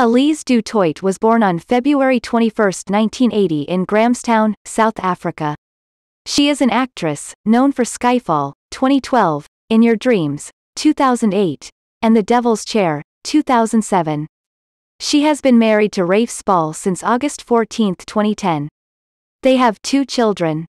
Elize Du Toit was born on February 21, 1980 in Grahamstown, South Africa. She is an actress, known for Skyfall, 2012, In Your Dreams, 2008, and The Devil's Chair, 2007. She has been married to Rafe Spall since August 14, 2010. They have two children.